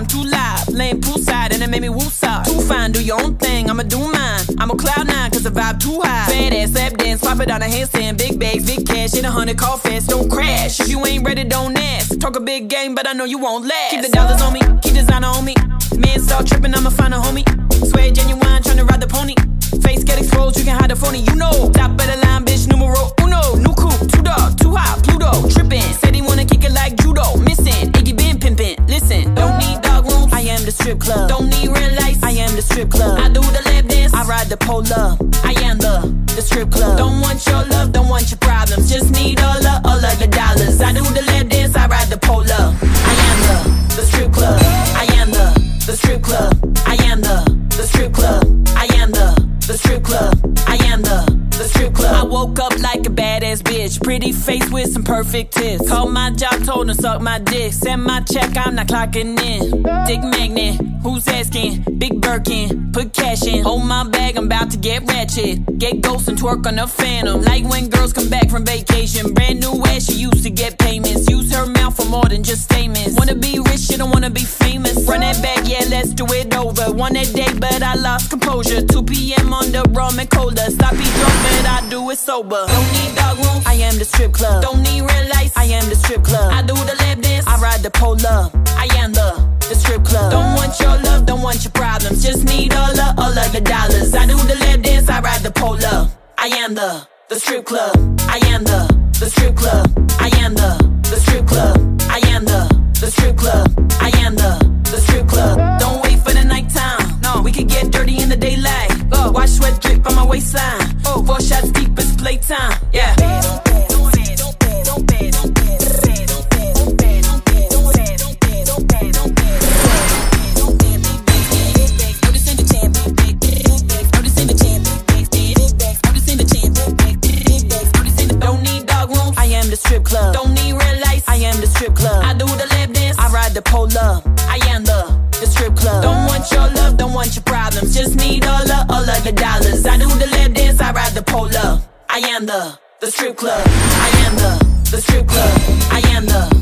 I'm too live, laying poolside and it made me woosah. Too fine, do your own thing, I'ma do mine. I'm a cloud nine, cause the vibe too high. Fat ass, lap dance, pop it on a handstand. Big bags, big cash, in a hundred, call fast, don't crash. If you ain't ready, don't ask. Talk a big game, but I know you won't last. Keep the dollars on me, keep designer on me. Man, start tripping, I'ma find a homie. Strip club. Don't need red lights, I am the strip club. I do the lap dance, I ride the pole up. I am the, the strip club. Don't want your love, don't want your problems. Just need all of, all of the dollars. I do the lap dance, I ride the pole up. I am the, the strip club. I am the, the strip club. I am the, the strip club. I am the, the strip club. I am the, the strip club. I woke up like a badass bitch. Pretty face with some perfect tits. Called my job, told her suck my dick. Send my check, I'm not clocking in. Dick magnet, who's asking? Big Birkin, put cash in. Hold my bag, I'm about to get ratchet. Get ghost and twerk on the phantom. Like when girls come back from vacation. Brand new ass, she used to get payments. Use her mouth for more than just statements. Wanna be rich, she don't wanna be famous. Run that back, yeah, let's do it over. One a day, but I lost composure. 2 p.m. on the rum and cola. Stop be drunk, but I do it sober. Don't need dog rooms, I am the strip club. Don't need red lights, I am the strip club. I do the lap dance, I ride the pole up. I am the, the strip club. Don't want your love, don't want your problems. Just need all of, all of the dollars. I do the lap dance, I ride the pole up. I am the, the strip club. I am the, the strip club. I am the, the strip club. I am the, the strip club. I am the, the strip club. Don't wait for the nighttime. No, we could get dirty in the daylight. Strip club. Don't need red lights, I am the strip club. I do the lap dance, I ride the pole up. I am the, the strip club. Don't want your love, don't want your problems. Just need all of, all of the dollars. I do the lap dance, I ride the pole up. I am the, the strip club. I am the, the strip club. I am the, the strip club. I am the, the strip club. I am the,